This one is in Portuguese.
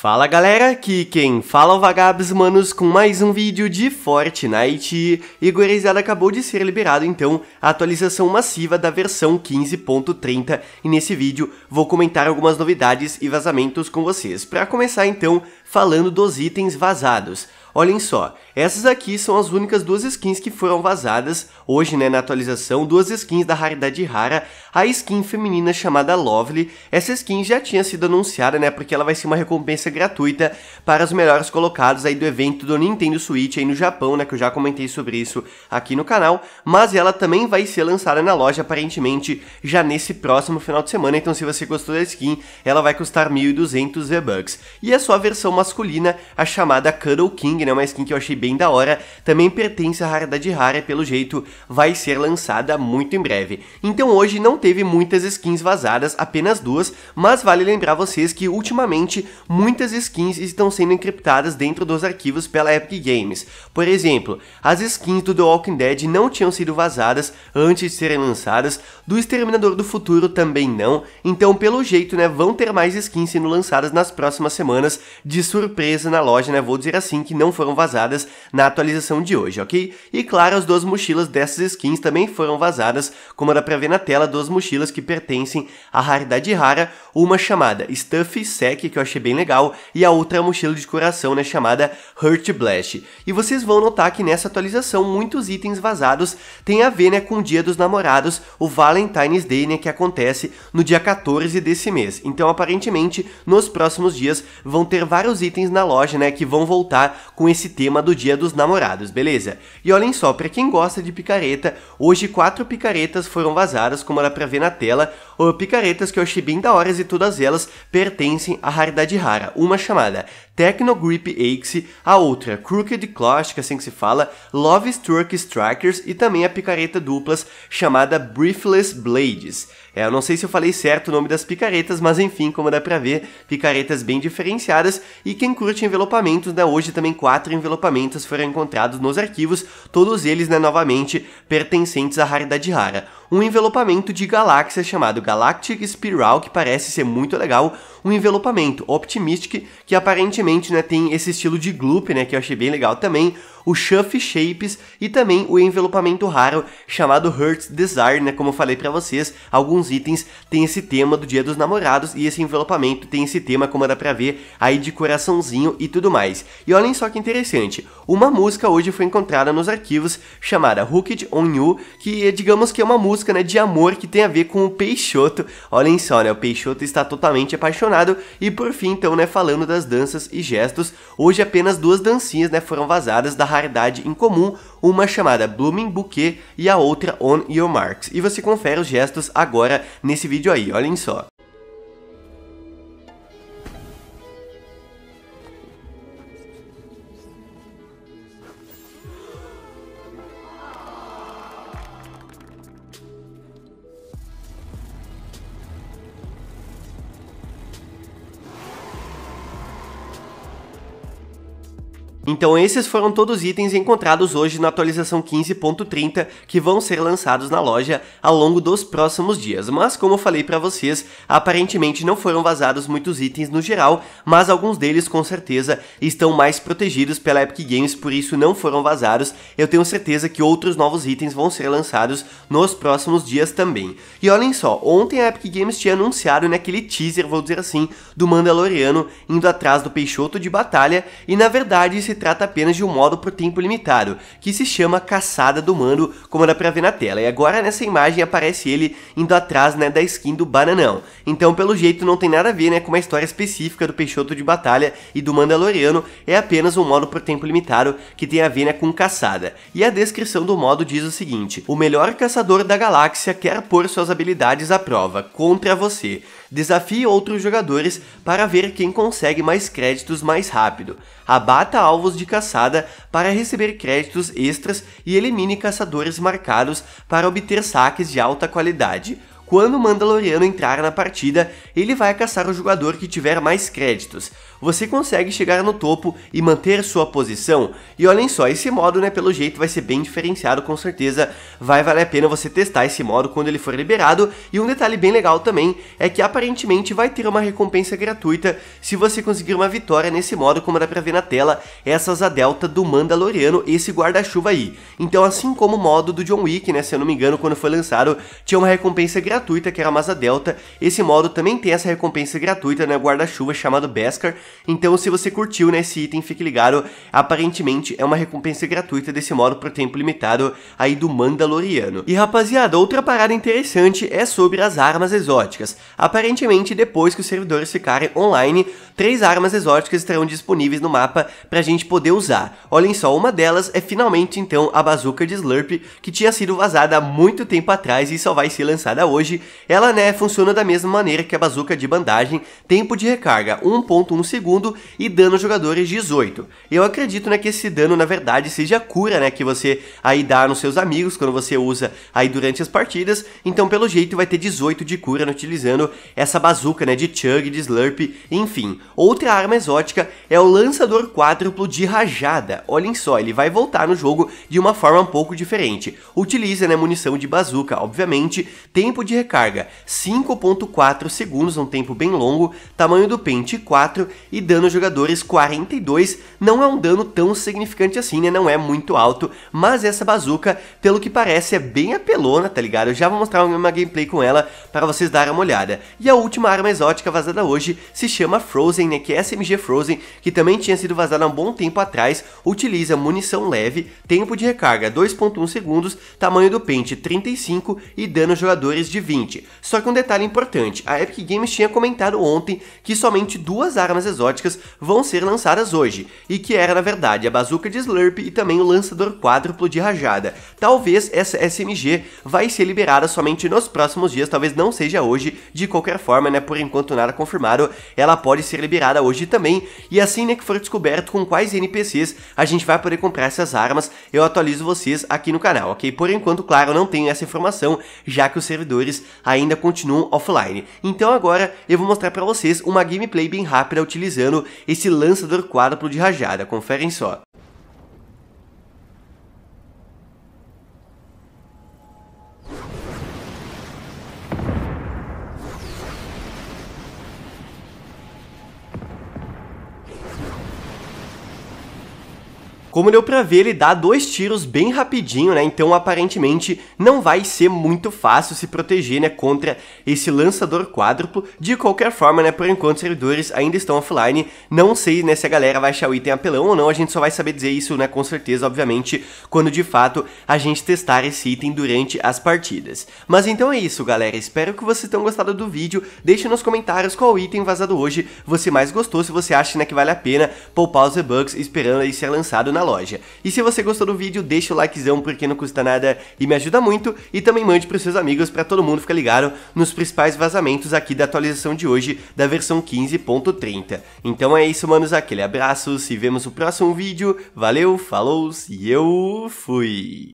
Fala galera, aqui quem fala é o Vagabs Manos com mais um vídeo de Fortnite e acabou de ser liberado então a atualização massiva da versão 15.30 e nesse vídeo vou comentar algumas novidades e vazamentos com vocês. Para começar então falando dos itens vazados. Olhem só, essas aqui são as únicas duas skins que foram vazadas hoje, né, na atualização, duas skins da raridade rara, a skin feminina chamada Lovely. Essa skin já tinha sido anunciada, né, porque ela vai ser uma recompensa gratuita para os melhores colocados aí do evento do Nintendo Switch aí no Japão, né, que eu já comentei sobre isso aqui no canal, mas ela também vai ser lançada na loja aparentemente já nesse próximo final de semana, então se você gostou da skin, ela vai custar 1.200 V-Bucks. E a sua versão masculina, a chamada Cuddle King, né, uma skin que eu achei bem da hora, também pertence à raridade rara pelo jeito vai ser lançada muito em breve. Então hoje não teve muitas skins vazadas, apenas duas, mas vale lembrar vocês que ultimamente muitas skins estão sendo encriptadas dentro dos arquivos pela Epic Games. Por exemplo, as skins do The Walking Dead não tinham sido vazadas antes de serem lançadas, do Exterminador do Futuro também não, então pelo jeito, né, vão ter mais skins sendo lançadas nas próximas semanas de surpresa na loja, né, vou dizer assim, que não foram vazadas na atualização de hoje, ok? E claro, as duas mochilas dessas skins também foram vazadas, como dá pra ver na tela, duas mochilas que pertencem à raridade rara, uma chamada Stuffy Sec, que eu achei bem legal, e a outra mochila de coração, né, chamada Hurt Blast. E vocês vão notar que nessa atualização muitos itens vazados têm a ver, né, com o Dia dos Namorados, o Valentine's Day, né, que acontece no dia 14 desse mês. Então, aparentemente, nos próximos dias vão ter vários itens na loja, né, que vão voltar com esse tema do Dia dos Namorados, beleza? E olhem só, para quem gosta de picareta, hoje quatro picaretas foram vazadas, como dá pra ver na tela, ou picaretas que eu achei bem da hora e todas elas pertencem à raridade rara, uma chamada Techno Grip Axe, a outra Crooked Claw, acho que é assim que se fala, Love Struck Strikers e também a picareta duplas chamada Breathless Blades. É, eu não sei se eu falei certo o nome das picaretas, mas enfim, como dá pra ver, picaretas bem diferenciadas e quem curte envelopamentos, né, hoje também quatro envelopamentos foram encontrados nos arquivos, todos eles, né, novamente, pertencentes à raridade rara. Um envelopamento de galáxia chamado Galactic Spiral, que parece ser muito legal, um envelopamento Optimistic, que aparentemente, né, tem esse estilo de gloop, né, que eu achei bem legal também, o Shuff Shapes e também o envelopamento raro chamado Hurt Desire, né? Como eu falei para vocês, alguns itens têm esse tema do Dia dos Namorados e esse envelopamento tem esse tema, como dá pra ver, aí de coraçãozinho e tudo mais. E olhem só que interessante, uma música hoje foi encontrada nos arquivos chamada Hooked on You, que digamos que é uma música, né, de amor que tem a ver com o Peixoto. Olhem só, né, o Peixoto está totalmente apaixonado e por fim, então, né, falando das danças e gestos, hoje apenas duas dancinhas, né, foram vazadas da raridade em comum, uma chamada Blooming Bouquet e a outra On Your Marks. E você confere os gestos agora nesse vídeo aí, olhem só. Então esses foram todos os itens encontrados hoje na atualização 15.30 que vão ser lançados na loja ao longo dos próximos dias. Mas como eu falei para vocês, aparentemente não foram vazados muitos itens no geral, mas alguns deles com certeza estão mais protegidos pela Epic Games, por isso não foram vazados. Eu tenho certeza que outros novos itens vão ser lançados nos próximos dias também. E olhem só, ontem a Epic Games tinha anunciado naquele teaser, vou dizer assim, do Mandaloriano indo atrás do Peixoto de batalha e na verdade se trata apenas de um modo por tempo limitado, que se chama Caçada do Mando, como dá pra ver na tela. E agora nessa imagem aparece ele indo atrás né, da skin do Bananão. Então, pelo jeito, não tem nada a ver né, com uma história específica do Peixoto de Batalha e do Mandaloriano, é apenas um modo por tempo limitado que tem a ver né, com caçada. E a descrição do modo diz o seguinte: O melhor caçador da galáxia quer pôr suas habilidades à prova contra você. Desafie outros jogadores para ver quem consegue mais créditos mais rápido. Abata alvos de caçada para receber créditos extras e elimine caçadores marcados para obter saques de alta qualidade. Quando o Mandaloriano entrar na partida, ele vai caçar o jogador que tiver mais créditos. Você consegue chegar no topo e manter sua posição. E olhem só, esse modo, né, pelo jeito vai ser bem diferenciado, com certeza vai valer a pena você testar esse modo quando ele for liberado. E um detalhe bem legal também é que aparentemente vai ter uma recompensa gratuita se você conseguir uma vitória nesse modo, como dá pra ver na tela, essa asa delta do Mandaloriano, esse guarda-chuva aí. Então assim como o modo do John Wick, né, se eu não me engano, quando foi lançado, tinha uma recompensa gratuita que era uma asa delta, esse modo também tem essa recompensa gratuita, né, guarda-chuva chamado Beskar, então se você curtiu né, esse item, fique ligado, aparentemente é uma recompensa gratuita desse modo por tempo limitado aí do Mandaloriano. E rapaziada, outra parada interessante é sobre as armas exóticas. Aparentemente, depois que os servidores ficarem online, três armas exóticas estarão disponíveis no mapa pra gente poder usar. Olhem só, uma delas é finalmente então a bazuca de Slurp, que tinha sido vazada há muito tempo atrás e só vai ser lançada hoje. Ela, né, funciona da mesma maneira que a bazuca de bandagem, tempo de recarga 1.1 segundo e dano aos jogadores 18. Eu acredito, né, que esse dano na verdade seja a cura, né, que você aí dá nos seus amigos quando você usa aí durante as partidas. Então, pelo jeito vai ter 18 de cura né, utilizando essa bazuca, né, de Chug, de Slurp, enfim. Outra arma exótica é o lançador quádruplo de rajada. Olhem só, ele vai voltar no jogo de uma forma um pouco diferente. Utiliza, né, munição de bazuca, obviamente, tempo de recarga. 5.4 segundos, um tempo bem longo, tamanho do pente 4 e dano aos jogadores 42. Não é um dano tão significante assim, né, não é muito alto, mas essa bazuca, pelo que parece, é bem apelona, tá ligado? Eu já vou mostrar uma gameplay com ela para vocês darem uma olhada. E a última arma exótica vazada hoje se chama Frozen, né, que é SMG Frozen, que também tinha sido vazada há um bom tempo atrás, utiliza munição leve, tempo de recarga 2.1 segundos, tamanho do pente 35 e dano aos jogadores de 20. Só que um detalhe importante, a Epic Games tinha comentado ontem que somente duas armas exóticas vão ser lançadas hoje, e que era na verdade a bazuca de Slurp e também o lançador quádruplo de rajada. Talvez essa SMG vai ser liberada somente nos próximos dias, talvez não seja hoje, de qualquer forma, né, por enquanto nada confirmado, ela pode ser liberada hoje também, e assim né, que for descoberto com quais NPCs a gente vai poder comprar essas armas, eu atualizo vocês aqui no canal, ok? Por enquanto, claro, não tenho essa informação, já que os servidores ainda continuam offline. Então agora eu vou mostrar para vocês uma gameplay bem rápida utilizando esse lançador quádruplo de rajada, conferem só. Como deu pra ver, ele dá dois tiros bem rapidinho, né? Então, aparentemente, não vai ser muito fácil se proteger, né? Contra esse lançador quádruplo. De qualquer forma, né? Por enquanto, os servidores ainda estão offline. Não sei, né? Se a galera vai achar o item apelão ou não. A gente só vai saber dizer isso, né? Com certeza, obviamente, quando de fato a gente testar esse item durante as partidas. Mas então é isso, galera. Espero que vocês tenham gostado do vídeo. Deixe nos comentários qual item vazado hoje você mais gostou. Se você acha, né? Que vale a pena poupar os V-Bucks esperando aí ser lançado na loja. E se você gostou do vídeo, deixa o likezão porque não custa nada e me ajuda muito. E também mande para os seus amigos para todo mundo ficar ligado nos principais vazamentos aqui da atualização de hoje da versão 15.30. Então é isso, manos. Aquele abraço, se vemos no próximo vídeo. Valeu, falou e eu fui!